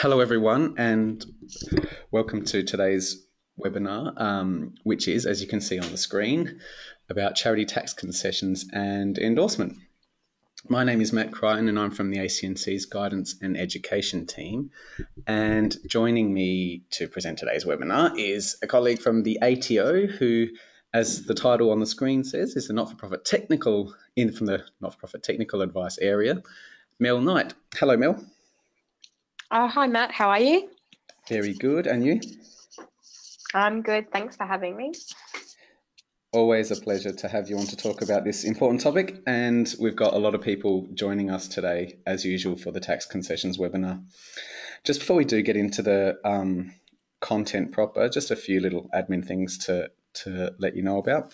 Hello, everyone, and welcome to today's webinar, um, which is, as you can see on the screen, about charity tax concessions and endorsement. My name is Matt Crichton, and I'm from the ACNC's Guidance and Education team. And joining me to present today's webinar is a colleague from the ATO, who, as the title on the screen says, is the not-for-profit technical in from the not-for-profit technical advice area. Mel Knight. Hello, Mel. Uh, hi, Matt. How are you? Very good. And you? I'm good. Thanks for having me. Always a pleasure to have you on to talk about this important topic. And we've got a lot of people joining us today, as usual, for the tax concessions webinar. Just before we do get into the um, content proper, just a few little admin things to, to let you know about.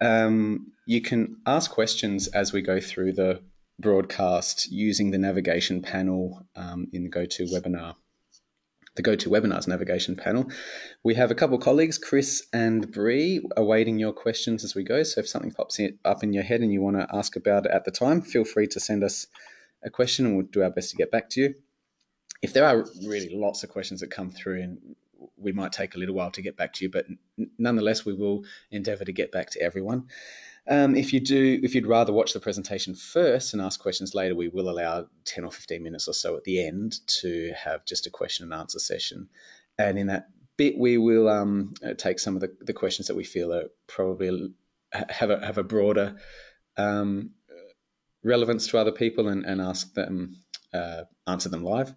Um, you can ask questions as we go through the broadcast using the navigation panel um, in the GoToWebinar, the GoToWebinars navigation panel. We have a couple of colleagues, Chris and Bree, awaiting your questions as we go. So if something pops in, up in your head and you want to ask about it at the time, feel free to send us a question and we'll do our best to get back to you. If there are really lots of questions that come through and we might take a little while to get back to you, but nonetheless, we will endeavour to get back to everyone. Um, if you do, if you'd rather watch the presentation first and ask questions later, we will allow 10 or 15 minutes or so at the end to have just a question and answer session. And in that bit, we will um, uh, take some of the, the questions that we feel are probably have a, have a broader um, relevance to other people and, and ask them, uh, answer them live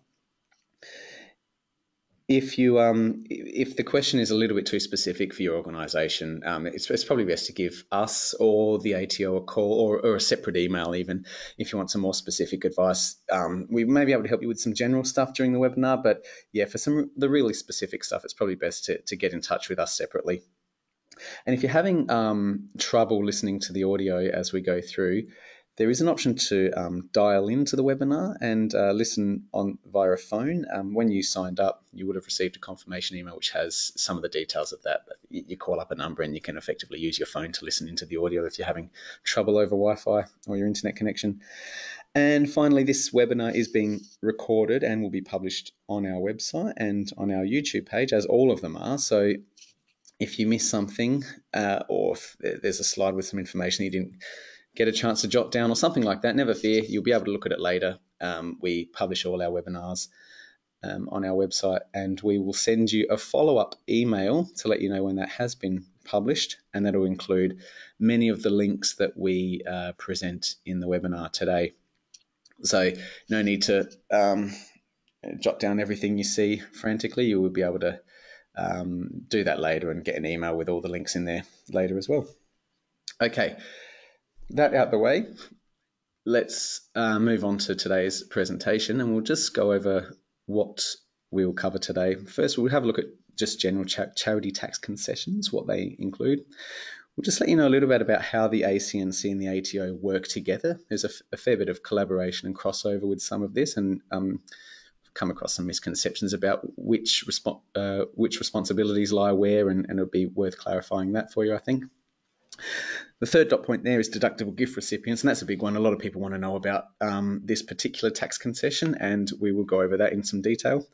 if you um, if the question is a little bit too specific for your organisation, um, it's, it's, probably best to give us or the ATO a call or, or, a separate email even if you want some more specific advice. Um, we may be able to help you with some general stuff during the webinar, but yeah, for some the really specific stuff, it's probably best to, to get in touch with us separately. And if you're having um, trouble listening to the audio as we go through, there is an option to um, dial into the webinar and uh, listen on via a phone. Um, when you signed up, you would have received a confirmation email which has some of the details of that. But You call up a number and you can effectively use your phone to listen into the audio if you're having trouble over Wi-Fi or your internet connection. And finally, this webinar is being recorded and will be published on our website and on our YouTube page, as all of them are. So if you miss something uh, or there's a slide with some information you didn't get a chance to jot down or something like that, never fear, you'll be able to look at it later. Um, we publish all our webinars um, on our website and we will send you a follow up email to let you know when that has been published, and that will include many of the links that we uh, present in the webinar today. So, no need to um, jot down everything you see frantically. You will be able to um, do that later and get an email with all the links in there later as well. Okay, that out the way, let's uh, move on to today's presentation and we'll just go over what we'll cover today. First, we'll have a look at just general charity tax concessions, what they include. We'll just let you know a little bit about how the ACNC and the ATO work together. There's a, fair bit of collaboration and crossover with some of this, and um, come across some misconceptions about which respo- uh, which responsibilities lie where, and, and it'll be worth clarifying that for you, I think. The third dot point there is deductible gift recipients, and that's a big one. A lot of people want to know about um, this particular tax concession, and we will go over that in some detail.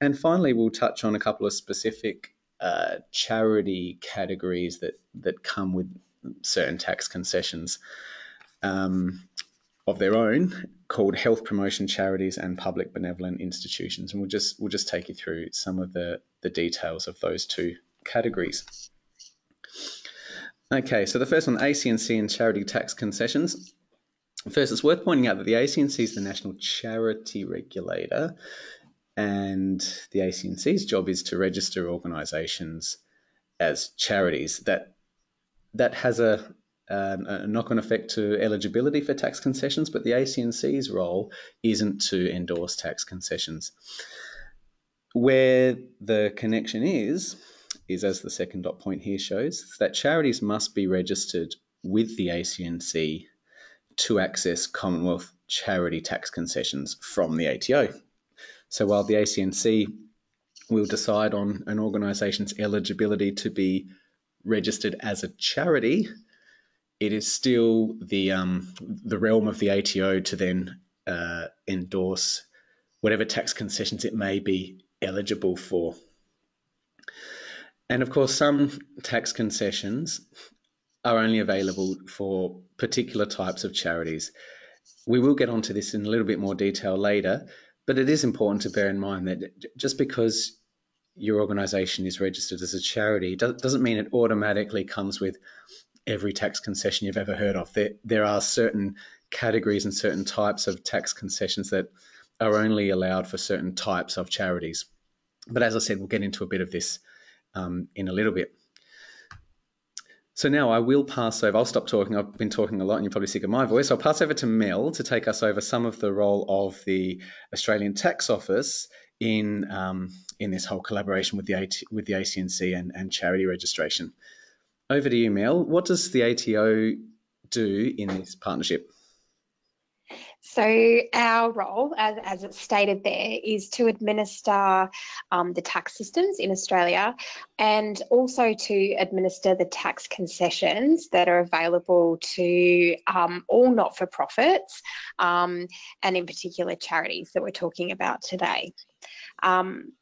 And finally, we'll touch on a couple of specific uh, charity categories that that come with certain tax concessions um, of their own, called health promotion charities and public benevolent institutions. And we'll just we'll just take you through some of the the details of those two categories. Okay, so the first one, ACNC and charity tax concessions. First, it's worth pointing out that the ACNC is the national charity regulator, and the ACNC's job is to register organisations as charities. That that has a, um, a knock-on effect to eligibility for tax concessions, but the ACNC's role isn't to endorse tax concessions. Where the connection is is, as the second dot point here shows, that charities must be registered with the ACNC to access Commonwealth charity tax concessions from the ATO. So while the ACNC will decide on an organisation's eligibility to be registered as a charity, it is still the um, the realm of the ATO to then uh, endorse whatever tax concessions it may be eligible for. And of course, some tax concessions are only available for particular types of charities. We will get onto this in a little bit more detail later, but it is important to bear in mind that just because your organisation is registered as a charity doesn't mean it automatically comes with every tax concession you've ever heard of. There, there are certain categories and certain types of tax concessions that are only allowed for certain types of charities. But as I said, we'll get into a bit of this um, in a little bit. So now I will pass over. I'll stop talking. I've been talking a lot, and you're probably sick of my voice. I'll pass over to Mel to take us over some of the role of the Australian Tax Office in um, in this whole collaboration with the AT, with the ACNC and, and charity registration. Over to you, Mel. What does the ATO do in this partnership? So our role, as, as it's stated there, is to administer um, the tax systems in Australia and also to administer the tax concessions that are available to um, all not-for-profits um, and in particular charities that we're talking about today. Um,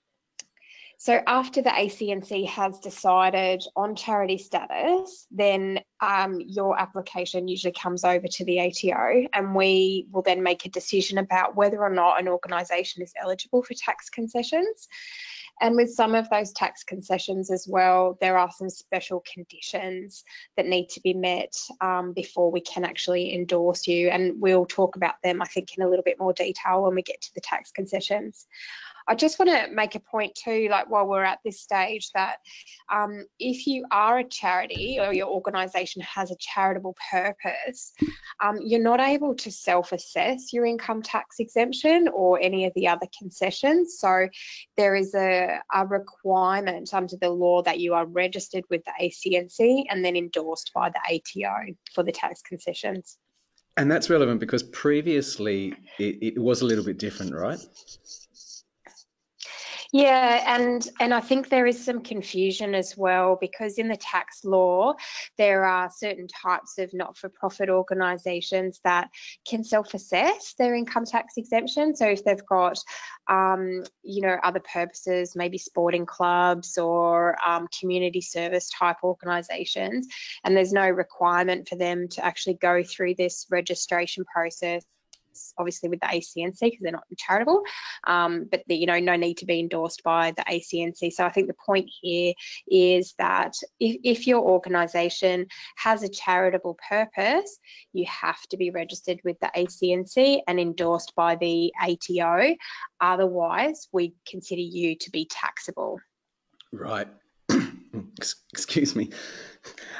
so after the ACNC has decided on charity status, then um, your application usually comes over to the ATO and we will then make a decision about whether or not an organisation is eligible for tax concessions. And with some of those tax concessions as well, there are some special conditions that need to be met um, before we can actually endorse you. And we'll talk about them, I think, in a little bit more detail when we get to the tax concessions. I just want to make a point too, like while we're at this stage, that um, if you are a charity or your organisation has a charitable purpose, um, you're not able to self-assess your income tax exemption or any of the other concessions. So there is a, a requirement under the law that you are registered with the ACNC and then endorsed by the ATO for the tax concessions. And that's relevant because previously it, it was a little bit different, right? Yeah, and and I think there is some confusion as well because in the tax law there are certain types of not-for-profit organisations that can self-assess their income tax exemption. So if they've got, um, you know, other purposes, maybe sporting clubs or um, community service type organisations, and there's no requirement for them to actually go through this registration process obviously with the ACNC because they're not charitable, um, but the, you know no need to be endorsed by the ACNC. So I think the point here is that if, if your organisation has a charitable purpose, you have to be registered with the ACNC and endorsed by the ATO. Otherwise, we consider you to be taxable. Right. Excuse me.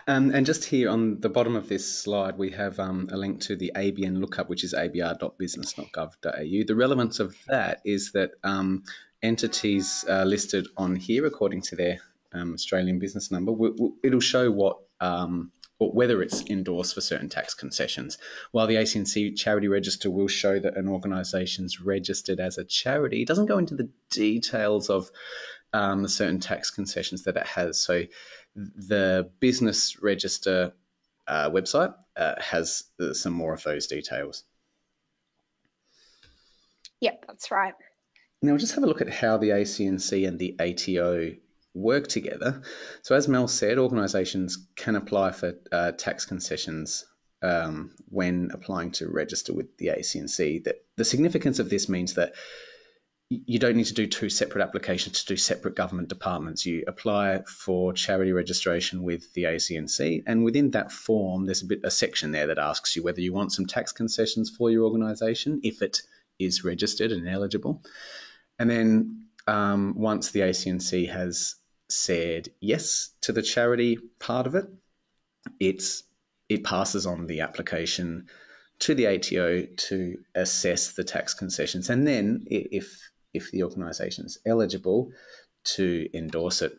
Um, and just here on the bottom of this slide, we have um, a link to the ABN lookup, which is abr.business.gov.au. The relevance of that is that um, entities uh, listed on here, according to their um, Australian business number, it'll show what um, or whether it's endorsed for certain tax concessions. While the ACNC charity register will show that an organisation's registered as a charity, it doesn't go into the details of um, the certain tax concessions that it has. So the business register uh, website uh, has uh, some more of those details. Yep, that's right. Now we'll just have a look at how the ACNC and the ATO work together. So as Mel said, organisations can apply for uh, tax concessions um, when applying to register with the ACNC. That the significance of this means that you don't need to do two separate applications to do separate government departments. You apply for charity registration with the ACNC, and within that form, there's a bit a section there that asks you whether you want some tax concessions for your organisation if it is registered and eligible. And then um, once the ACNC has said yes to the charity part of it, it's it passes on the application to the ATO to assess the tax concessions, and then if if the organisation is eligible to endorse it.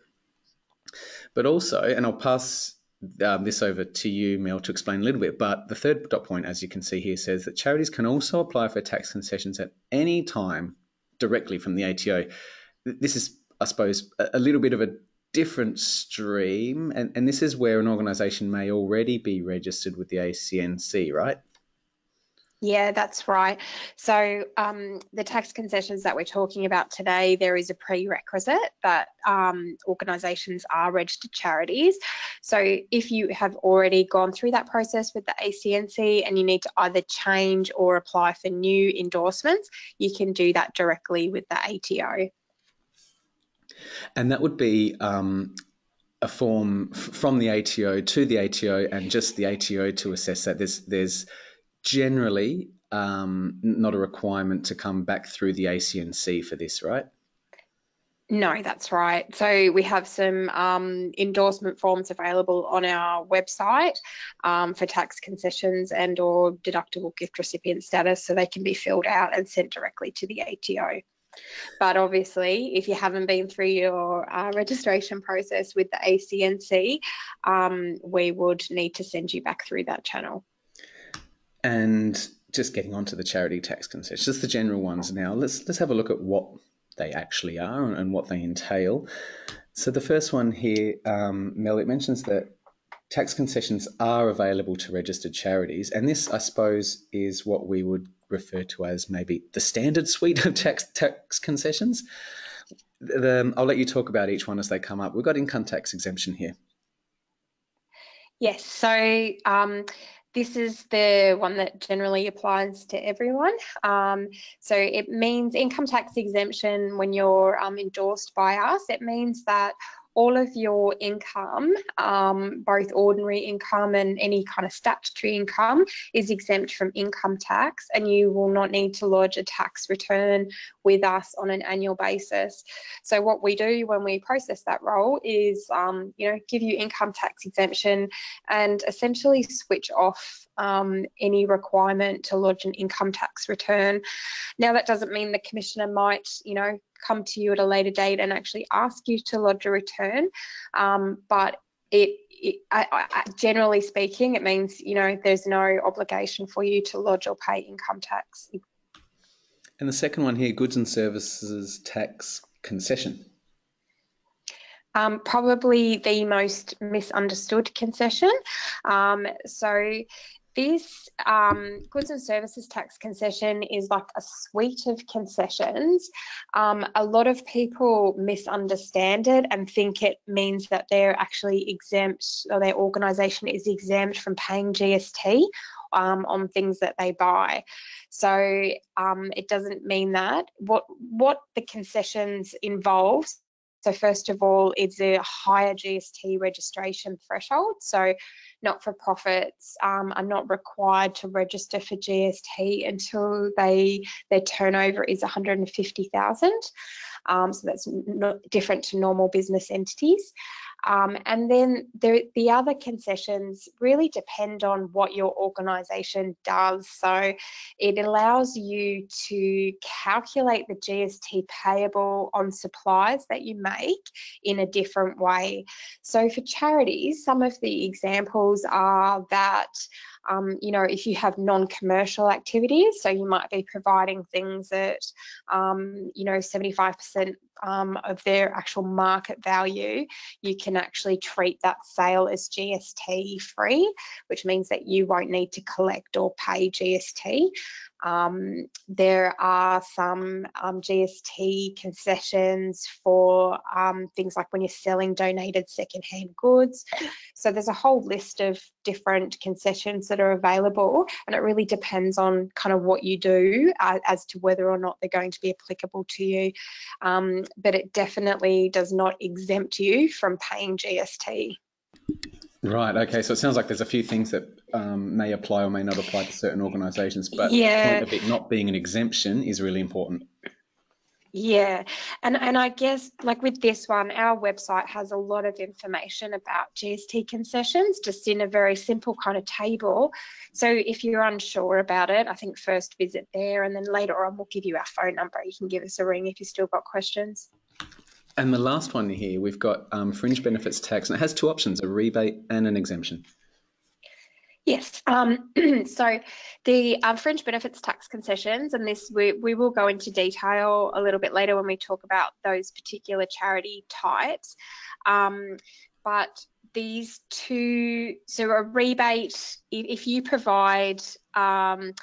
But also, and I'll pass um, this over to you, Mel, to explain a little bit. But the third dot point, as you can see here, says that charities can also apply for tax concessions at any time directly from the ATO. This is, I suppose, a little bit of a different stream, and, and this is where an organisation may already be registered with the ACNC, right? Yeah, that's right. So um, the tax concessions that we're talking about today, there is a prerequisite that um, organisations are registered charities. So if you have already gone through that process with the ACNC and you need to either change or apply for new endorsements, you can do that directly with the ATO. And that would be um, a form from the ATO to the ATO and just the ATO to assess that. There's there's generally um, not a requirement to come back through the ACNC for this, right? No, that's right. So we have some um, endorsement forms available on our website um, for tax concessions and or deductible gift recipient status, so they can be filled out and sent directly to the ATO. But obviously, if you haven't been through your uh, registration process with the ACNC, um, we would need to send you back through that channel. And just getting onto the charity tax concessions, just the general ones now. Let's let's have a look at what they actually are and what they entail. So the first one here, um, Mel, it mentions that tax concessions are available to registered charities, and this, I suppose, is what we would refer to as maybe the standard suite of tax tax concessions. The, I'll let you talk about each one as they come up. We've got income tax exemption here. Yes, so um, this is the one that generally applies to everyone. Um, so it means income tax exemption when you're um, endorsed by us. It means that all of your income, um, both ordinary income and any kind of statutory income, is exempt from income tax, and you will not need to lodge a tax return with us on an annual basis. So what we do when we process that role is, um, you know, give you income tax exemption and essentially switch off um, any requirement to lodge an income tax return. Now that doesn't mean the commissioner might, you know, come to you at a later date and actually ask you to lodge a return. Um, but it, it I, I, generally speaking, it means you know there's no obligation for you to lodge or pay income tax. And the second one here, goods and services tax concession. Um, probably the most misunderstood concession. Um, so this um, goods and services tax concession is like a suite of concessions. Um, a lot of people misunderstand it and think it means that they're actually exempt or their organisation is exempt from paying GST um, on things that they buy. So um, it doesn't mean that. What what the concessions involves so first of all, it's a higher GST registration threshold. So not-for-profits um, are not required to register for GST until they their turnover is 150,000. Um, so that's different to normal business entities. Um, and then the, the other concessions really depend on what your organisation does. So it allows you to calculate the GST payable on supplies that you make in a different way. So for charities, some of the examples are that um, you know, if you have non-commercial activities, so you might be providing things that, um, you know, 75% um, of their actual market value, you can actually treat that sale as GST free, which means that you won't need to collect or pay GST. Um, there are some um, GST concessions for um, things like when you're selling donated secondhand goods. So there's a whole list of different concessions that are available, and it really depends on kind of what you do uh, as to whether or not they're going to be applicable to you. But it definitely does not exempt you from paying GST. Right. Okay. So it sounds like there's a few things that um, may apply or may not apply to certain organisations, but yeah. the point of it not being an exemption is really important. Yeah, and and I guess like with this one, our website has a lot of information about GST concessions, just in a very simple kind of table. So if you're unsure about it, I think first visit there, and then later on we'll give you our phone number. You can give us a ring if you still got questions. And the last one here, we've got um, fringe benefits tax, and it has two options: a rebate and an exemption. Yes. Um, so the um, fringe benefits tax concessions, and this we, we will go into detail a little bit later when we talk about those particular charity types. Um, but these two, so a rebate, if, if you provide um,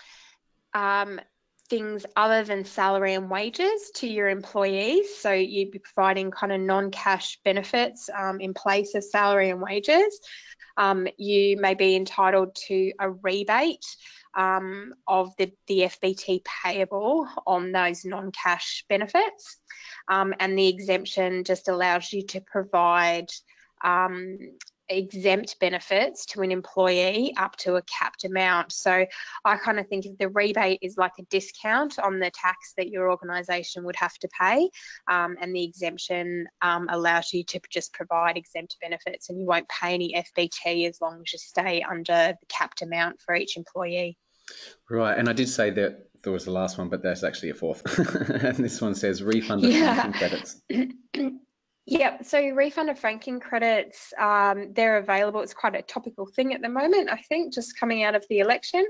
um, things other than salary and wages to your employees. So you'd be providing kind of non-cash benefits um, in place of salary and wages. Um, you may be entitled to a rebate um, of the, the FBT payable on those non-cash benefits. Um, and the exemption just allows you to provide um, exempt benefits to an employee up to a capped amount. So I kind of think if the rebate is like a discount on the tax that your organisation would have to pay, um, and the exemption um, allows you to just provide exempt benefits and you won't pay any FBT as long as you stay under the capped amount for each employee. Right, and I did say that there was the last one, but there's actually a fourth. and this one says refund of yeah. credits. Yep. So refund of franking credits, um, they're available. It's quite a topical thing at the moment, I think, just coming out of the election.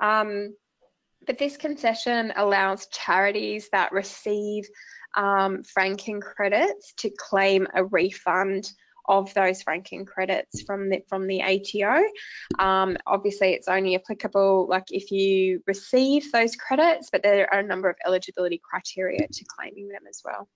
Um, but this concession allows charities that receive um, franking credits to claim a refund of those franking credits from the from the ATO. Um, obviously, it's only applicable like if you receive those credits, but there are a number of eligibility criteria to claiming them as well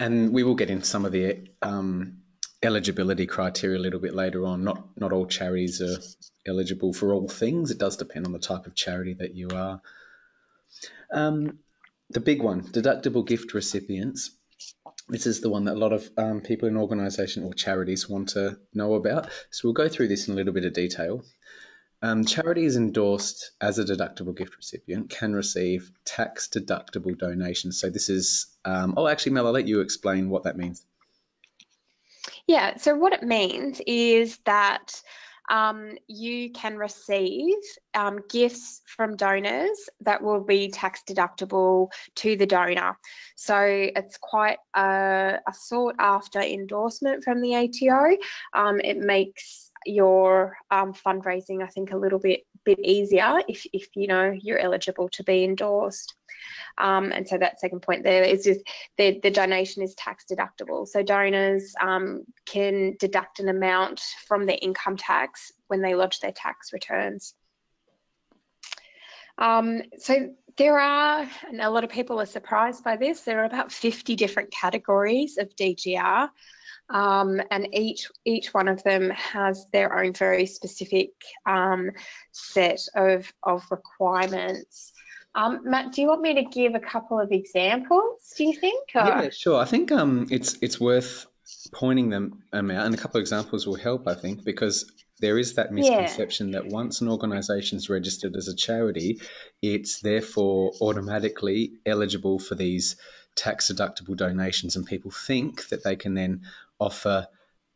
and we will get into some of the um, eligibility criteria a little bit later on. Not not all charities are eligible for all things. It does depend on the type of charity that you are. Um, the big one, deductible gift recipients. This is the one that a lot of um, people in organisation or charities want to know about. So we'll go through this in a little bit of detail. Um, charities endorsed as a deductible gift recipient can receive tax deductible donations. So this is, um, oh, actually, Mel, I'll let you explain what that means. Yeah, so what it means is that um, you can receive um, gifts from donors that will be tax deductible to the donor. So it's quite a, a sought after endorsement from the ATO. Um, it makes your um, fundraising, I think, a little bit bit easier if, if you know you're eligible to be endorsed. Um, and so that second point there is just the, the donation is tax deductible. So donors um, can deduct an amount from their income tax when they lodge their tax returns. Um, so there are, and a lot of people are surprised by this, there are about 50 different categories of DGR. Um, and each each one of them has their own very specific um, set of of requirements. Um, Matt, do you want me to give a couple of examples? Do you think? Or? Yeah, sure. I think um, it's it's worth pointing them out, and a couple of examples will help. I think because there is that misconception yeah. that once an organisation is registered as a charity, it's therefore automatically eligible for these tax deductible donations, and people think that they can then offer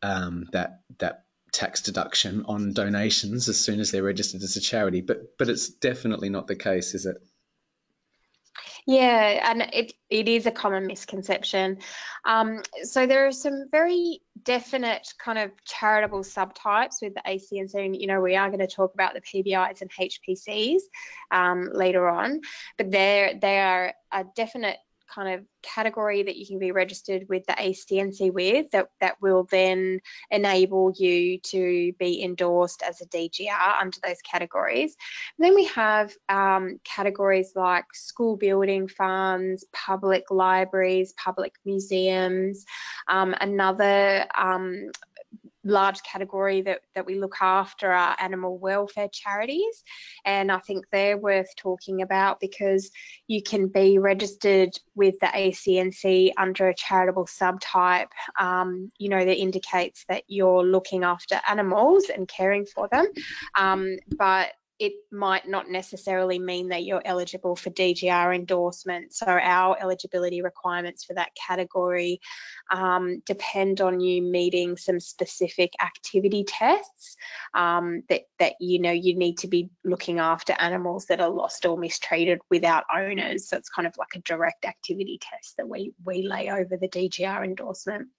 um, that that tax deduction on donations as soon as they're registered as a charity. But but it's definitely not the case, is it? Yeah, and it, it is a common misconception. Um, so there are some very definite kind of charitable subtypes with the ACNC, and you know we are going to talk about the PBIs and HPCs um, later on, but there they are a definite kind of category that you can be registered with the ACNC with that, that will then enable you to be endorsed as a DGR under those categories. And then we have um, categories like school building funds, public libraries, public museums. Um, another um, large category that, that we look after are animal welfare charities. And I think they're worth talking about because you can be registered with the ACNC under a charitable subtype, um, you know, that indicates that you're looking after animals and caring for them. Um, but it might not necessarily mean that you're eligible for DGR endorsement. So our eligibility requirements for that category um, depend on you meeting some specific activity tests um, that, that you know you need to be looking after animals that are lost or mistreated without owners. So it's kind of like a direct activity test that we, we lay over the DGR endorsement.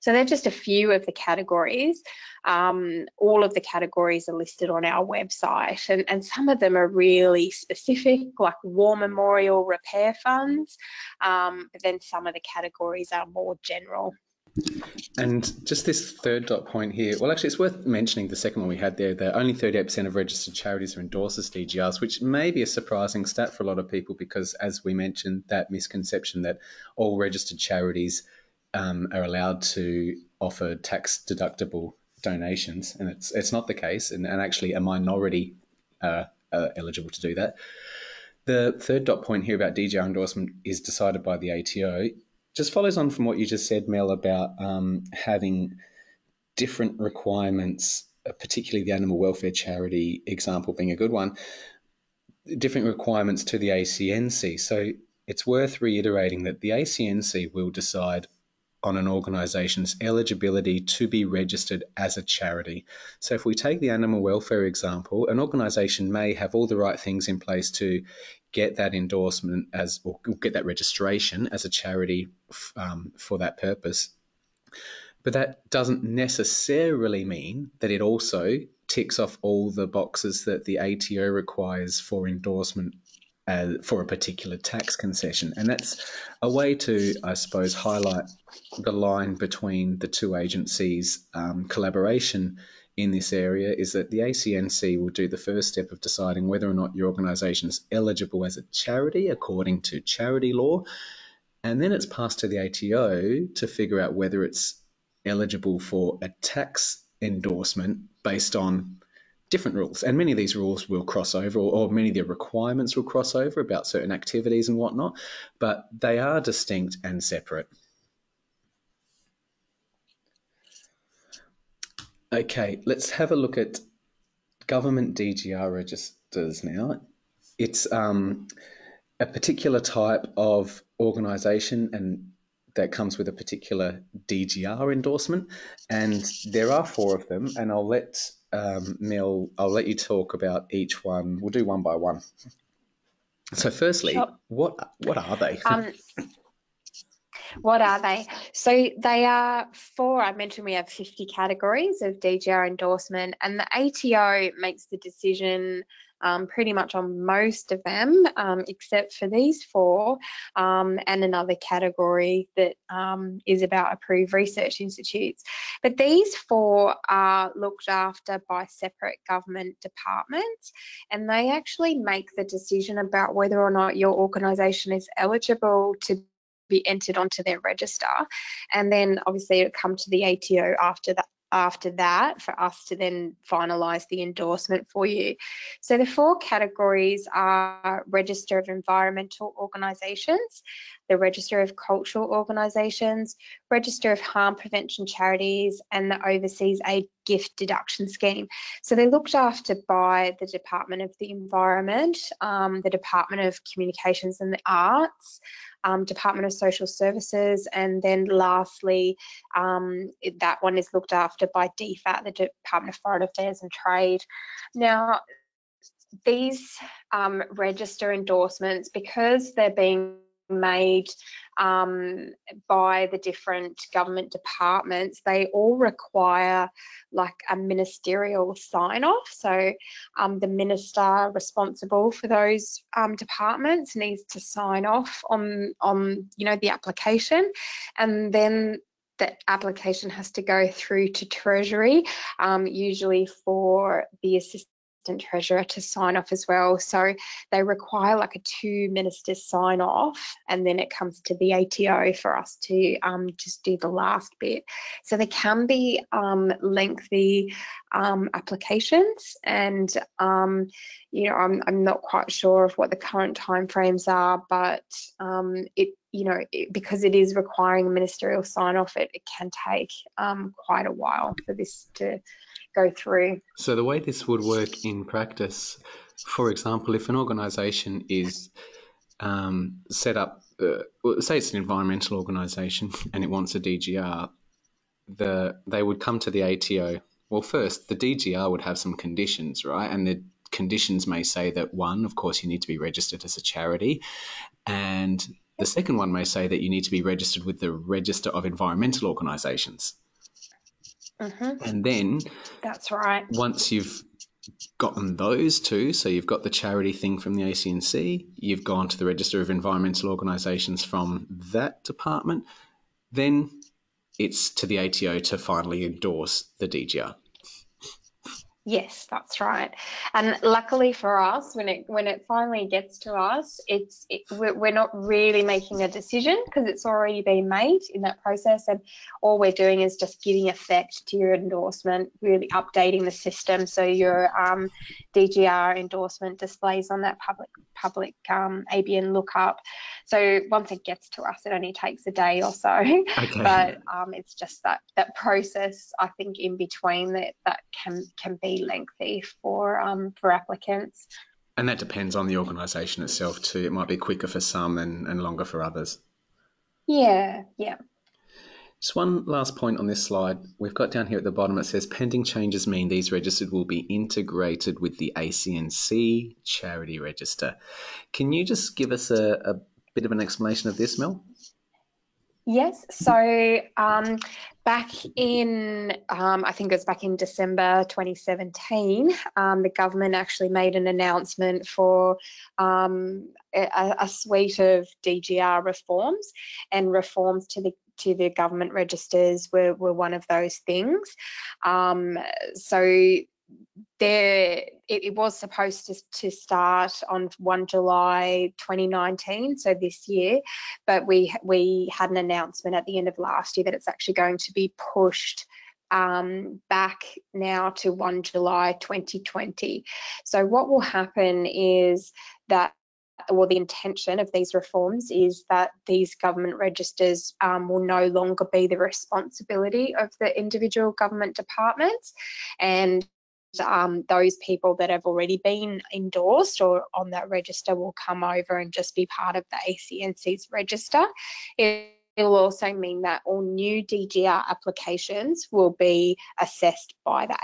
So they're just a few of the categories. Um, all of the categories are listed on our website, and, and some of them are really specific, like war memorial repair funds, um, then some of the categories are more general. And just this third dot point here, well, actually, it's worth mentioning the second one we had there that only 38% of registered charities are endorsed as DGRs, which may be a surprising stat for a lot of people because, as we mentioned, that misconception that all registered charities um, are allowed to offer tax deductible donations, and it's it's not the case, and, and actually a minority uh, are eligible to do that. The third dot point here about DGR endorsement is decided by the ATO just follows on from what you just said, Mel, about um, having different requirements, uh, particularly the animal welfare charity example being a good one, different requirements to the ACNC. So it's worth reiterating that the ACNC will decide on an organisation's eligibility to be registered as a charity. So, if we take the animal welfare example, an organisation may have all the right things in place to get that endorsement as or get that registration as a charity um, for that purpose. But that doesn't necessarily mean that it also ticks off all the boxes that the ATO requires for endorsement uh, for a particular tax concession. And that's a way to, I suppose, highlight the line between the two agencies' um, collaboration in this area is that the ACNC will do the first step of deciding whether or not your organisation is eligible as a charity according to charity law. And then it's passed to the ATO to figure out whether it's eligible for a tax endorsement based on different rules. And many of these rules will cross over, or, or, many of the requirements will cross over about certain activities and whatnot, but they are distinct and separate. Okay, let's have a look at government DGR registers now. It's um, a particular type of organisation and that comes with a particular DGR endorsement, and there are four of them. And I'll let um, Mel, I'll let you talk about each one. We'll do one by one. So, firstly, sure. what what are they? Um, what are they? So they are four. I mentioned we have 50 categories of DGR endorsement, and the ATO makes the decision um, pretty much on most of them, um, except for these four, um, and another category that um, is about approved research institutes. But these four are looked after by separate government departments, and they actually make the decision about whether or not your organisation is eligible to be entered onto their register. And then obviously it come to the ATO after that after that for us to then finalise the endorsement for you. So the four categories are Register of Environmental Organisations, the Register of Cultural Organisations, Register of Harm Prevention Charities, and the Overseas Aid Gift Deduction Scheme. So they're looked after by the Department of the Environment, um, the Department of Communications and the Arts, um, Department of Social Services, and then lastly, um, that one is looked after by DFAT, the Department of Foreign Affairs and Trade. Now, these um, register endorsements, because they're being made um, by the different government departments, they all require like a ministerial sign off. So um, the minister responsible for those um, departments needs to sign off on on you know the application, and then the application has to go through to Treasury, um, usually for the assistant treasurer to sign off as well. So they require like a two ministers sign off, and then it comes to the ATO for us to um, just do the last bit. So there can be um, lengthy um, applications, and um, you know I'm I'm not quite sure of what the current timeframes are, but um, it you know, it, because it is requiring a ministerial sign off, it, it can take um, quite a while for this to go through. So, the way this would work in practice, for example, if an organisation is um, set up, uh, say it's an environmental organisation and it wants a DGR, the they would come to the ATO. Well, first, the DGR would have some conditions, right? And the conditions may say that one, of course, you need to be registered as a charity, and the second one may say that you need to be registered with the Register of Environmental Organisations. Mm-hmm. And then that's right. Once you've gotten those two, so you've got the charity thing from the ACNC, you've gone to the Register of Environmental Organisations from that department, then it's to the ATO to finally endorse the DGR. Yes, that's right. And luckily for us, when it when it finally gets to us, it's it, we're not really making a decision because it's already been made in that process, and all we're doing is just giving effect to your endorsement, really updating the system so your um, DGR endorsement displays on that public public um, ABN lookup. So once it gets to us, it only takes a day or so. Okay. but um, it's just that that process. I think in between that that can can be lengthy for um, for applicants. And that depends on the organisation itself too. It might be quicker for some and, and longer for others. Yeah, yeah. Just one last point on this slide. We've got down here at the bottom, it says pending changes mean these registered will be integrated with the ACNC charity register. Can you just give us a, a bit of an explanation of this, Mel? Yes. So um, back in, um, I think it was back in December 2017, um, the government actually made an announcement for um, a, a, suite of DGR reforms, and reforms to the to the government registers were, were one of those things. Um, so there it, it, was supposed to, to start on 1 July 2019, so this year, but we we had an announcement at the end of last year that it's actually going to be pushed um, back now to 1 July 2020. So what will happen is that or the intention of these reforms is that these government registers um, will no longer be the responsibility of the individual government departments and um, those people that have already been endorsed or on that register will come over and just be part of the ACNC's register. It, will also mean that all new DGR applications will be assessed by the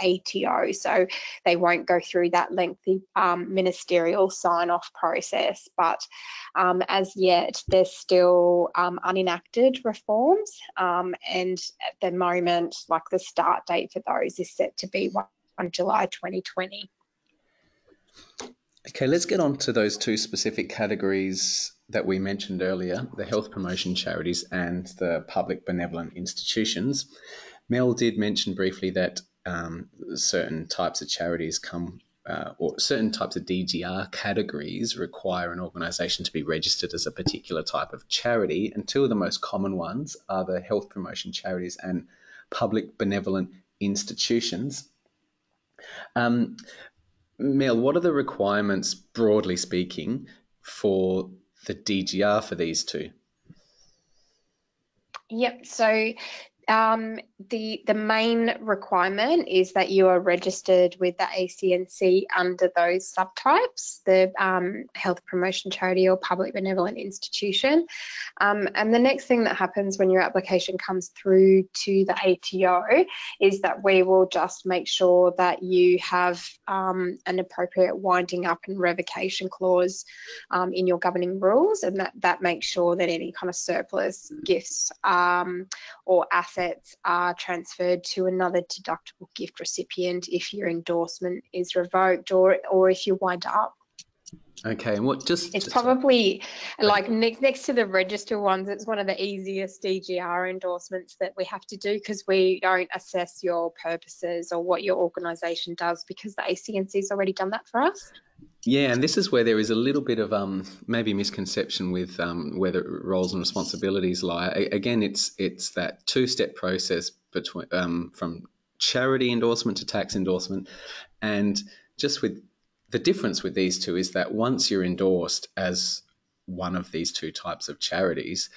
ATO, so they won't go through that lengthy um, ministerial sign off process. But um, as yet, there's still um, unenacted reforms, um, and at the moment, like the start date for those is set to be on July 2020. Okay, let's get on to those two specific categories that we mentioned earlier the health promotion charities and the public benevolent institutions. Mel did mention briefly that um, certain types of charities come uh, or certain types of DGR categories require an organisation to be registered as a particular type of charity. And two of the most common ones are the health promotion charities and public benevolent institutions. Um, Mel, what are the requirements, broadly speaking, for the DGR for these two? Yep. So um, the the main requirement is that you are registered with the ACNC under those subtypes, the um, health promotion charity or public benevolent institution. Um, and the next thing that happens when your application comes through to the ATO is that we will just make sure that you have um, an appropriate winding up and revocation clause um, in your governing rules, and that that makes sure that any kind of surplus gifts um, or assets assets are transferred to another deductible gift recipient if your endorsement is revoked or, or if you wind up. Okay, and what just it's probably like next next to the register ones, it's one of the easiest DGR endorsements that we have to do because we don't assess your purposes or what your organisation does because the ACNC's already done that for us. Yeah, and this is where there is a little bit of um, maybe misconception with um, where the roles and responsibilities lie. Again, it's it's that two step process between um, from charity endorsement to tax endorsement, and just with the difference with these two is that once you're endorsed as one of these two types of charities,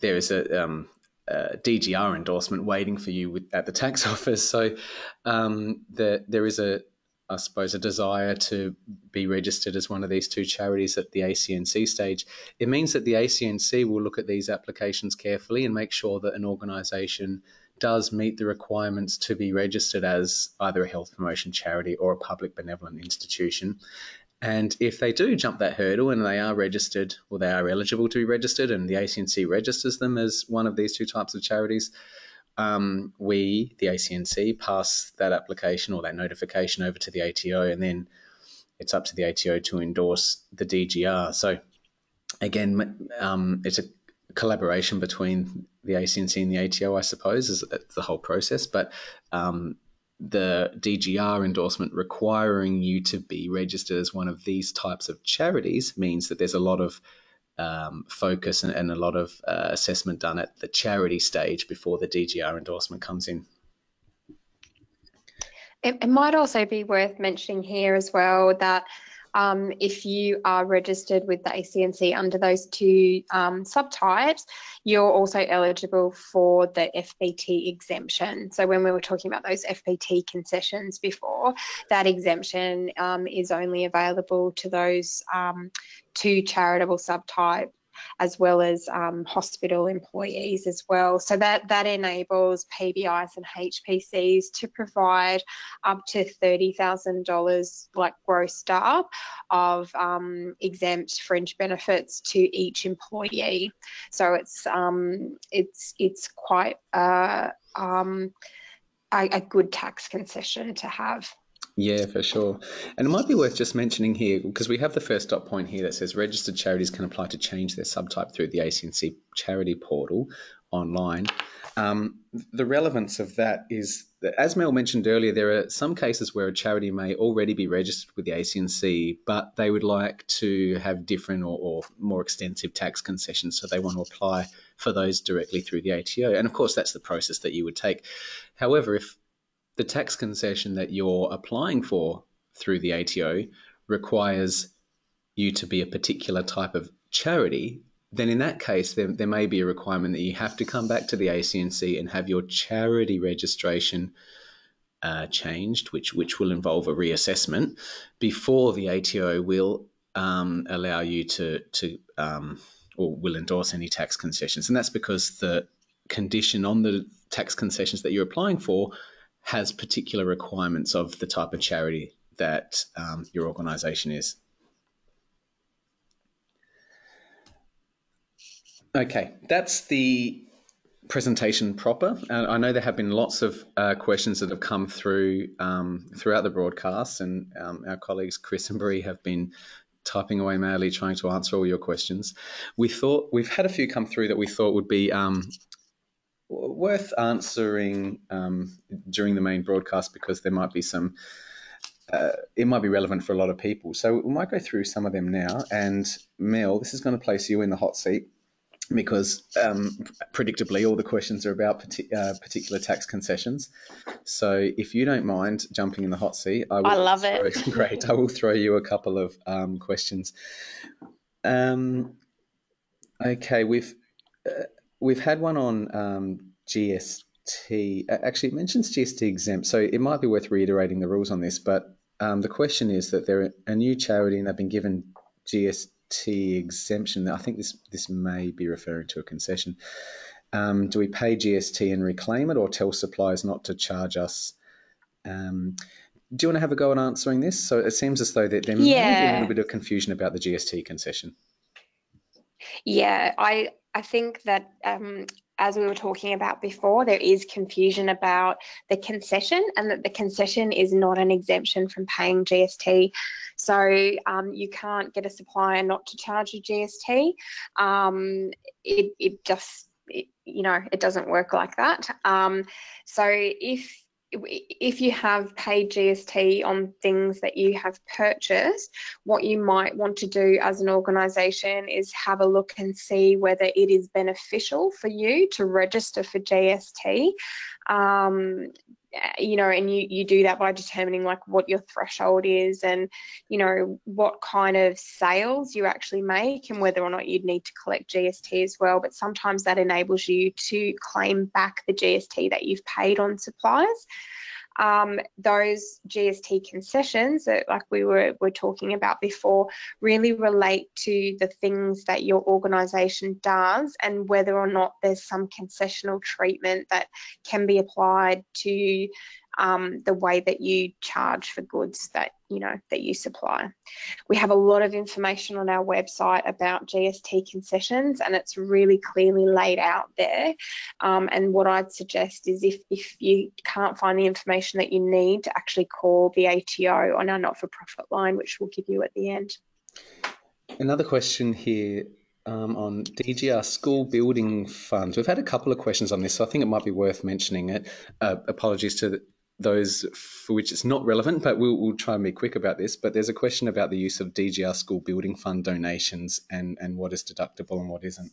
there is a, um, a DGR endorsement waiting for you with, at the tax office. So um, the, there is a I suppose, a desire to be registered as one of these two charities at the ACNC stage, it means that the ACNC will look at these applications carefully and make sure that an organisation does meet the requirements to be registered as either a health promotion charity or a public benevolent institution. And if they do jump that hurdle and they are registered or they are eligible to be registered and the ACNC registers them as one of these two types of charities, um, we, the ACNC, pass that application or that notification over to the ATO, and then it's up to the ATO to endorse the DGR. So, again, um, it's a collaboration between the ACNC and the ATO, I suppose, is the whole process. But um, the DGR endorsement requiring you to be registered as one of these types of charities means that there's a lot of um, focus and, and, a lot of uh, assessment done at the charity stage before the DGR endorsement comes in. It, it might also be worth mentioning here as well that um, if you are registered with the ACNC under those two um, subtypes, you're also eligible for the FBT exemption. So when we were talking about those FBT concessions before, that exemption um, is only available to those um, two charitable subtypes as well as um, hospital employees as well. So that, that enables PBIs and HPCs to provide up to $30,000 like gross up of um, exempt fringe benefits to each employee. So it's um, it's it's quite uh, um, a, a good tax concession to have. Yeah, for sure. And it might be worth just mentioning here, because we have the first dot point here that says registered charities can apply to change their subtype through the ACNC charity portal online. Um, the relevance of that is that, as Mel mentioned earlier, there are some cases where a charity may already be registered with the ACNC, but they would like to have different or, or more extensive tax concessions, so they want to apply for those directly through the ATO. And of course, that's the process that you would take. However, if the tax concession that you're applying for through the ATO requires you to be a particular type of charity, then in that case, there, there may be a requirement that you have to come back to the ACNC and have your charity registration uh, changed, which which will involve a reassessment before the ATO will um, allow you to to um, or will endorse any tax concessions, and that's because the condition on the tax concessions that you're applying for has particular requirements of the type of charity that um, your organisation is. Okay, that's the presentation proper. And I know there have been lots of uh, questions that have come through um, throughout the broadcast, and um, our colleagues Chris and Brie have been typing away madly trying to answer all your questions. We thought we've had a few come through that we thought would be um, worth answering um, during the main broadcast because there might be some. Uh, it might be relevant for a lot of people. So we might go through some of them now. And Mel, this is going to place you in the hot seat because um, predictably all the questions are about partic- uh, particular tax concessions. So if you don't mind jumping in the hot seat, I, will I love throw, it. great. I will throw you a couple of um, questions. Um, okay, we've. Uh, We've had one on um, GST. Actually, it mentions GST exempt, so it might be worth reiterating the rules on this. But um, the question is that they're a new charity and they've been given GST exemption. I think this this may be referring to a concession. Um, do we pay GST and reclaim it, or tell suppliers not to charge us? Um, do you want to have a go at answering this? So it seems as though that there yeah. may be a little bit of confusion about the GST concession. Yeah, I I think that um, as we were talking about before, there is confusion about the concession and that the concession is not an exemption from paying GST. So um, you can't get a supplier not to charge you GST. Um, it, it just, it, you know, it doesn't work like that. Um, so if if you have paid GST on things that you have purchased, what you might want to do as an organisation is have a look and see whether it is beneficial for you to register for GST. Um, Uh, you know, and you, you do that by determining like what your threshold is and, you know, what kind of sales you actually make and whether or not you'd need to collect GST as well. But sometimes that enables you to claim back the GST that you've paid on supplies um, those GST concessions that like we were, were talking about before really relate to the things that your organisation does and whether or not there's some concessional treatment that can be applied to um, the way that you charge for goods that you know that you supply. We have a lot of information on our website about GST concessions, and it's really clearly laid out there. Um, and what I'd suggest is if if you can't find the information that you need, to actually call the ATO on our not-for-profit line, which we'll give you at the end. Another question here um, on DGR school building funds. We've had a couple of questions on this, so I think it might be worth mentioning it. Uh, apologies to the, those for which it's not relevant, but we'll, we'll try and be quick about this. But there's a question about the use of DGR school building fund donations and, and what is deductible and what isn't.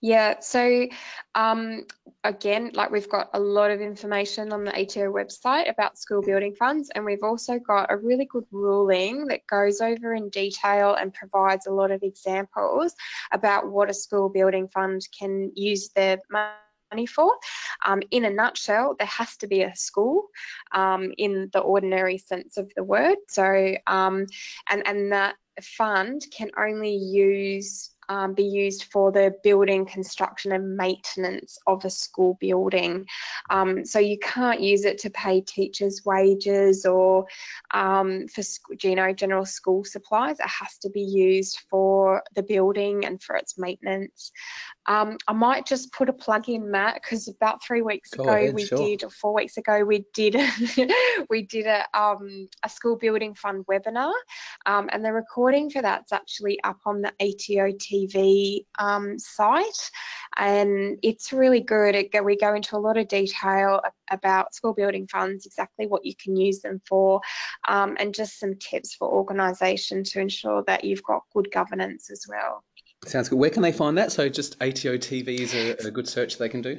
Yeah, so um, again, like we've got a lot of information on the ATO website about school building funds, and we've also got a really good ruling that goes over in detail and provides a lot of examples about what a school building fund can use their money for. Um, in a nutshell, there has to be a school um, in the ordinary sense of the word. So, um, and and that fund can only use um, be used for the building, construction, and maintenance of a school building. Um, so you can't use it to pay teachers' wages or um, for you know general school supplies. It has to be used for the building and for its maintenance. Um, I might just put a plug in, Matt, because about three weeks Go ago ahead, we sure. did, or four weeks ago we did, we did a, um, a school building fund webinar, um, and the recording for that's actually up on the ATO TV um, site, and it's really good. It, we go into a lot of detail about school building funds, exactly what you can use them for, um, and just some tips for organisation to ensure that you've got good governance as well. Sounds good. Where can they find that? So just ATO TV is a, a good search they can do?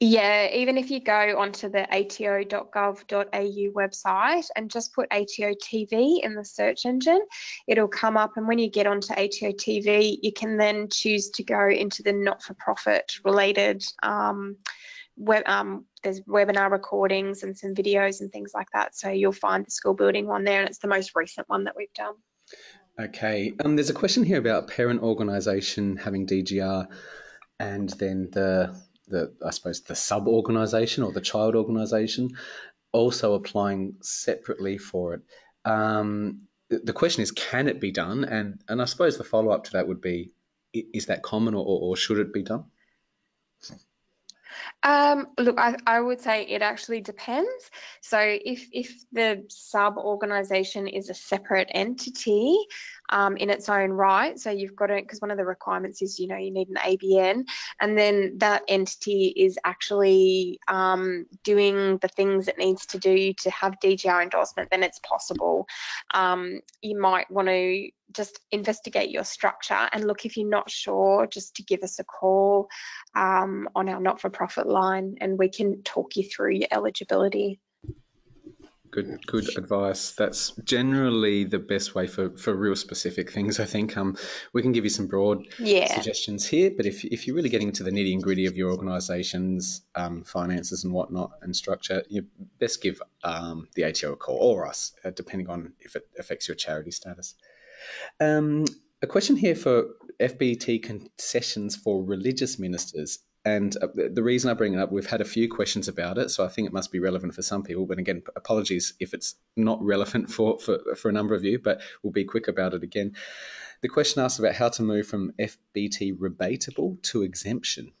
Yeah, even if you go onto the ato.gov.au website and just put ATO TV in the search engine, it'll come up. And when you get onto ATO TV, you can then choose to go into the not for profit related. Um, web, um, there's webinar recordings and some videos and things like that. So you'll find the school building one there, and it's the most recent one that we've done. Okay. Um, there's a question here about parent organisation having DGR, and then the the I suppose the sub organisation or the child organisation also applying separately for it. Um, the question is, can it be done? And and I suppose the follow up to that would be, is that common or, or should it be done? Um, look, I, I would say it actually depends. So if if the sub organization is a separate entity um, in its own right, so you've got to because one of the requirements is you know you need an ABN, and then that entity is actually um, doing the things it needs to do to have DGR endorsement, then it's possible. Um, you might want to just investigate your structure and look if you're not sure just to give us a call um, on our not-for-profit line and we can talk you through your eligibility good good advice that's generally the best way for for real specific things i think um we can give you some broad yeah. suggestions here but if, if you're really getting to the nitty and gritty of your organization's um, finances and whatnot and structure you best give um, the ato a call or us uh, depending on if it affects your charity status um, a question here for FBT concessions for religious ministers. And uh, the reason I bring it up, we've had a few questions about it, so I think it must be relevant for some people. But again, apologies if it's not relevant for, for, for a number of you, but we'll be quick about it again. The question asks about how to move from FBT rebatable to exemption.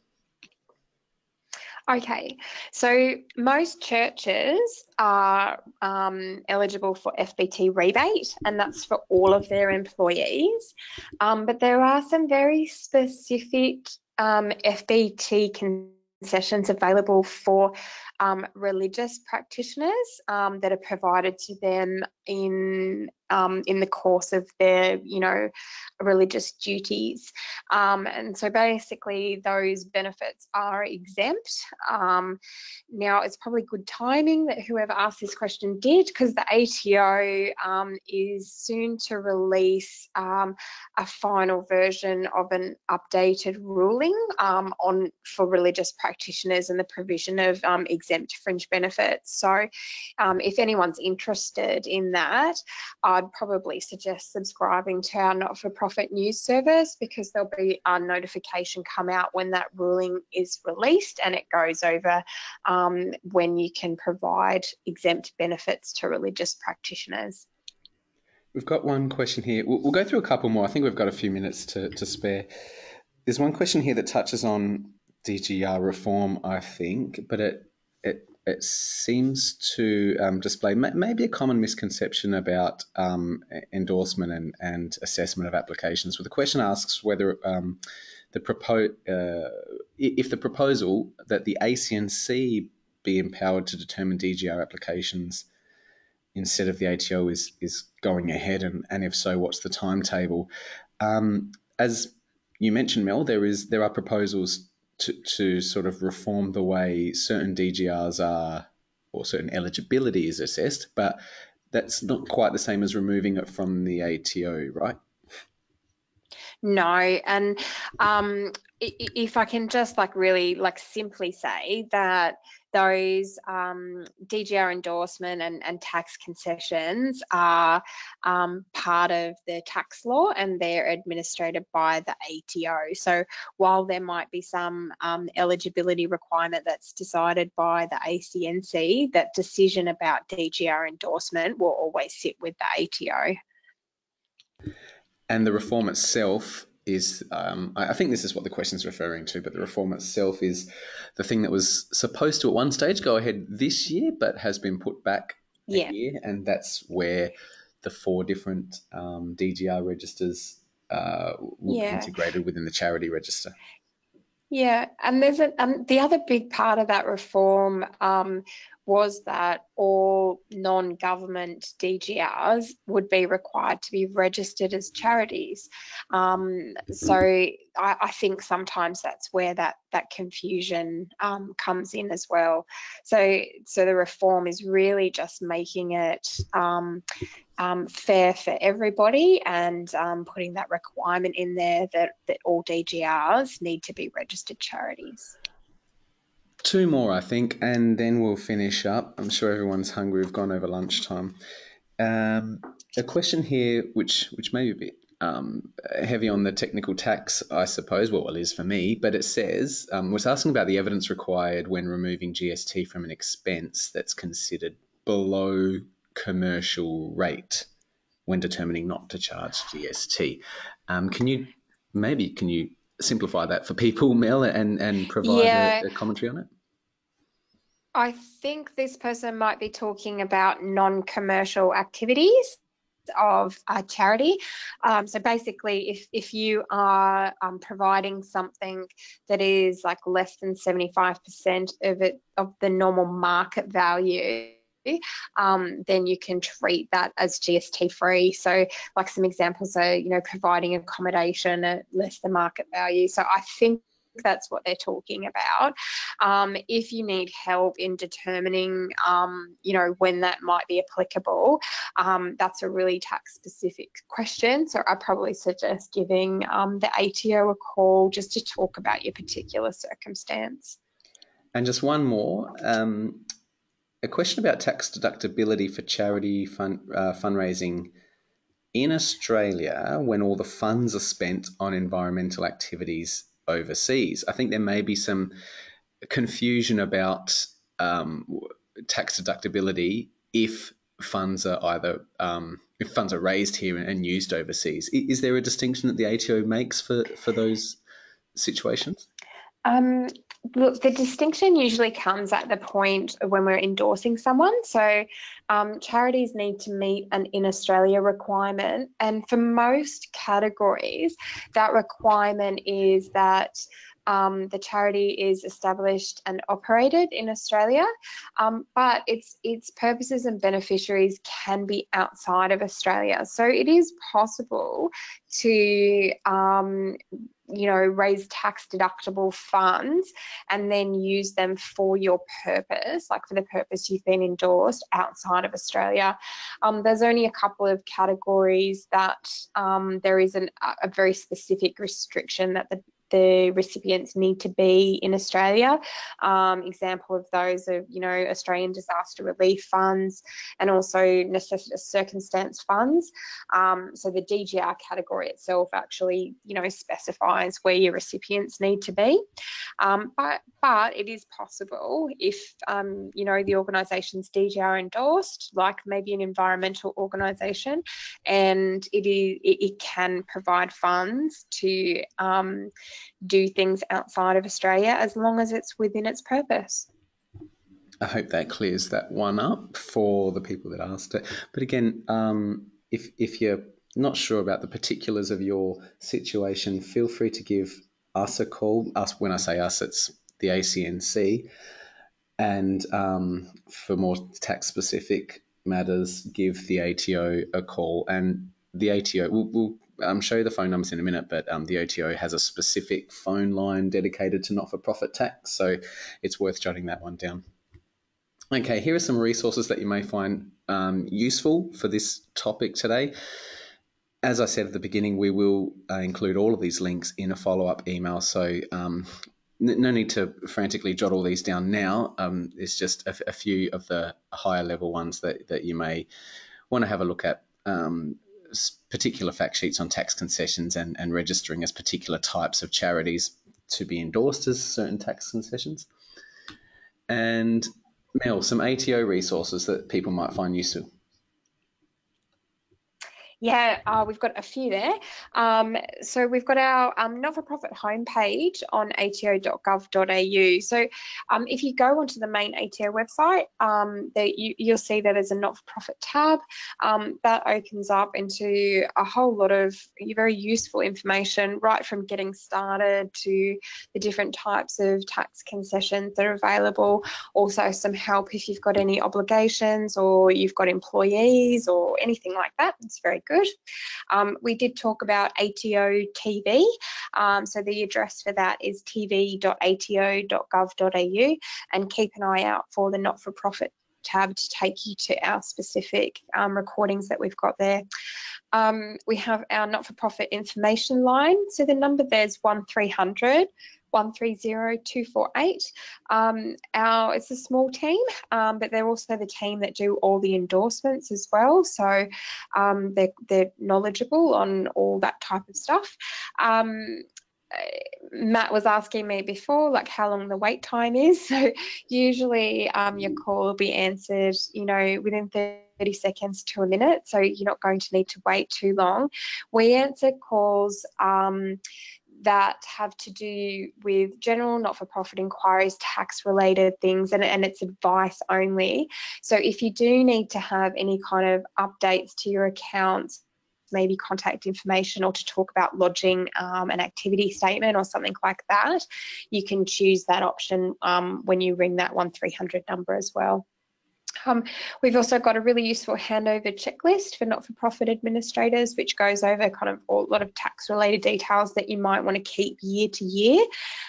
Okay, so most churches are um, eligible for FBT rebate, and that's for all of their employees. Um, but there are some very specific um, FBT concessions available for um, religious practitioners um, that are provided to them in um, in the course of their, you know, religious duties. Um, and so basically, those benefits are exempt. Um, now, it's probably good timing that whoever asked this question did, because the ATO um, is soon to release a final version of an updated ruling on for religious practitioners and the provision of exempt fringe benefits. So, if anyone's interested in that, I'd probably suggest subscribing to our not-for-profit news service because there'll be a notification come out when that ruling is released and it goes over um, when you can provide exempt benefits to religious practitioners. We've got one question here. We'll, we'll, go through a couple more. I think we've got a few minutes to, to spare. There's one question here that touches on DGR reform, I think, but it it it seems to um, display maybe a common misconception about um, endorsement and, and, assessment of applications. Where the question asks whether um, the propo- uh, if the proposal that the ACNC be empowered to determine DGR applications instead of the ATO is is going ahead, and, and if so, what's the timetable? Um, as you mentioned, Mel, there is there are proposals to, to sort of reform the way certain DGRs are or certain eligibility is assessed, but that's not quite the same as removing it from the ATO, right? No, and um, if I can just like really like simply say that those um, DGR endorsement and, and tax concessions are um, part of the tax law and they're administered by the ATO. So while there might be some um, eligibility requirement that's decided by the ACNC, that decision about DGR endorsement will always sit with the ATO. And the reform itself is um, I think this is what the question is referring to, but the reform itself is the thing that was supposed to at one stage go ahead this year, but has been put back yeah. a year, and that's where the four different um, DGR registers uh, will yeah. be integrated within the charity register. Yeah, and there's a, um, the other big part of that reform um, was that all non-government DGRs would be required to be registered as charities. Um, so I, I, think sometimes that's where that that confusion um, comes in as well. So so the reform is really just making it um, um fair for everybody and um, putting that requirement in there that that all DGRs need to be registered charities. Two more, I think, and then we'll finish up. I'm sure everyone's hungry. We've gone over lunchtime. Um, a question here, which which may be a bit um, heavy on the technical tax, I suppose. Well, it is for me, but it says um, was asking about the evidence required when removing GST from an expense that's considered below commercial rate when determining not to charge GST. Um, can you maybe can you simplify that for people, Mel, and and provide yeah. a, a commentary on it? I think this person might be talking about non-commercial activities of a charity. Um, so basically, if if you are um, providing something that is like less than seventy five percent of it of the normal market value. Um, then you can treat that as GST free. So, like some examples are, you know, providing accommodation at less than market value. So, I think that's what they're talking about. Um, if you need help in determining, um, you know, when that might be applicable, um, that's a really tax specific question. So I probably suggest giving um, the ATO a call just to talk about your particular circumstance. And just one more. A question about tax deductibility for charity fund, uh, fundraising in Australia when all the funds are spent on environmental activities overseas. I think there may be some confusion about um, tax deductibility if funds are either um, if funds are raised here and used overseas. Is there a distinction that the ATO makes for for those situations? Um, look, the distinction usually comes at the point when we're endorsing someone. So, um, charities need to meet an in Australia requirement, and for most categories, that requirement is that um, the charity is established and operated in Australia, um, but its its purposes and beneficiaries can be outside of Australia. So it is possible to um, you know raise tax deductible funds and then use them for your purpose like for the purpose you've been endorsed outside of australia um, there's only a couple of categories that um, there is an, a very specific restriction that the the recipients need to be in Australia. Um, example of those are, you know, Australian disaster relief funds and also necessitous circumstance funds. Um, so the DGR category itself actually, you know, specifies where your recipients need to be. Um, but but it is possible if, um, you know, the organisation's DGR endorsed, like maybe an environmental organisation, and it is it, it can provide funds to um, do things outside of Australia as long as it's within its purpose. I hope that clears that one up for the people that asked it. But again, um, if if you're not sure about the particulars of your situation, feel free to give us a call. Us, when I say us, it's the ACNC. And um, for more tax specific matters, give the ATO a call. And the ATO, we'll, we'll um, show you the phone numbers in a minute, but um, the ATO has a specific phone line dedicated to not for profit tax. So it's worth jotting that one down. Okay, here are some resources that you may find um, useful for this topic today. As I said at the beginning, we will uh, include all of these links in a follow up email. So, um, no need to frantically jot all these down now. Um, it's just a, a, few of the higher level ones that, that you may want to have a look at. Um, particular fact sheets on tax concessions and, and registering as particular types of charities to be endorsed as certain tax concessions. And Mel, some ATO resources that people might find useful. Yeah, uh, we've got a few there. Um, so we've got our um, not-for-profit homepage on ato.gov.au. So um, if you go onto the main ATO website, um, you, will see that there's a not-for-profit tab um, that opens up into a whole lot of very useful information, right from getting started to the different types of tax concessions that are available. Also, some help if you've got any obligations or you've got employees or anything like that. It's very good. Um, we did talk about ATO TV. Um, so the address for that is tv.ato.gov.au and keep an eye out for the not-for-profit tab to take you to our specific um, recordings that we've got there. Um, we have our not-for-profit information line. So the number there's 1300 130248. Um, our, it's a small team, um, but they're also the team that do all the endorsements as well. So um, they're, they're knowledgeable on all that type of stuff. Um, Matt was asking me before, like how long the wait time is. So usually um, your call will be answered, you know, within 30 seconds to a minute. So you're not going to need to wait too long. We answer calls um, that have to do with general not-for-profit inquiries, tax-related things, and, and it's advice only. So if you do need to have any kind of updates to your accounts, maybe contact information or to talk about lodging um, an activity statement or something like that, you can choose that option um, when you ring that 1300 number as well. Um, we've also got a really useful handover checklist for not-for-profit administrators, which goes over kind of a lot of tax-related details that you might want to keep year to year,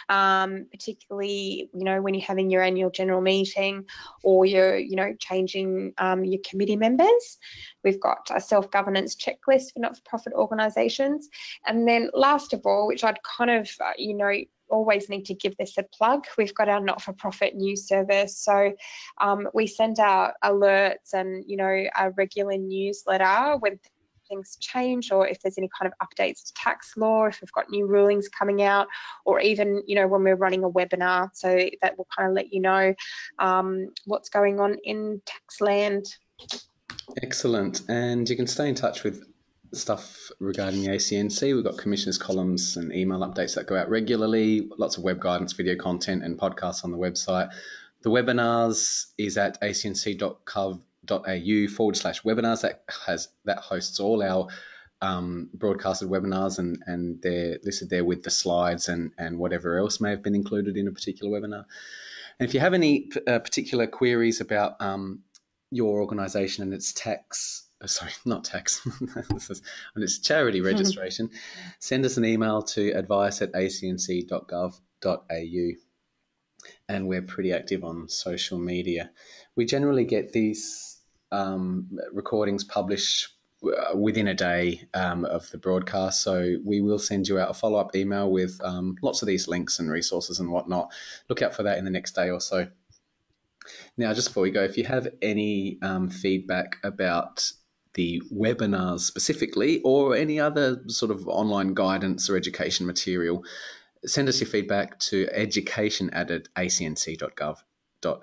um, particularly, you know, when you're having your annual general meeting or you're, you know, changing um, your committee members. We've got a self-governance checklist for not-for-profit organisations. And then last of all, which I'd kind of, uh, you know, always need to give this a plug. We've got our not-for-profit news service, so um, we send out alerts and you know a regular newsletter when things change or if there's any kind of updates to tax law, if we've got new rulings coming out, or even you know when we're running a webinar, so that will kind of let you know um, what's going on in tax land. Excellent, and you can stay in touch with stuff regarding the ACNC. We've got commissioners columns and email updates that go out regularly, lots of web guidance, video content, and podcasts on the website. The webinars is at acnc.gov.au forward slash webinars. That has that hosts all our um, broadcasted webinars and, and they're listed there with the slides and, and whatever else may have been included in a particular webinar. And if you have any uh, particular queries about um, your organisation and its tax sorry, not tax, this is, it's charity registration, send us an email to advice at acnc.gov.au. And we're pretty active on social media. We generally get these um, recordings published uh, within a day um, of the broadcast. So we will send you out a follow up email with um, lots of these links and resources and whatnot. Look out for that in the next day or so. Now, just before we go, if you have any um, feedback about the webinars specifically or any other sort of online guidance or education material, send us your feedback to education at acnc.gov.au.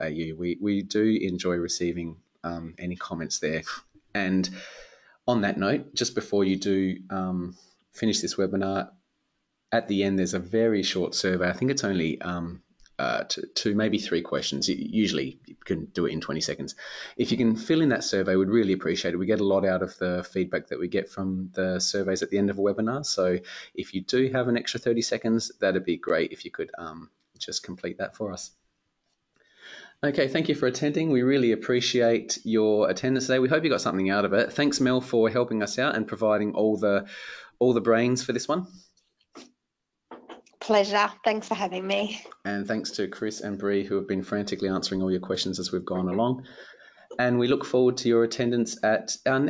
We, we do enjoy receiving um, any comments there. And on that note, just before you do um, finish this webinar, at the end there's a very short survey. I think it's only um, uh, to, to, maybe three questions. Usually you can do it in 20 seconds. If you can fill in that survey, we'd really appreciate it. We get a lot out of the feedback that we get from the surveys at the end of a webinar. So if you do have an extra 30 seconds, that'd be great if you could um, just complete that for us. Okay, thank you for attending. We really appreciate your attendance today. We hope you got something out of it. Thanks, Mel, for helping us out and providing all the all the brains for this one. Pleasure. Thanks for having me. And thanks to Chris and Bree, who have been frantically answering all your questions as we've gone along. And we look forward to your attendance at our next.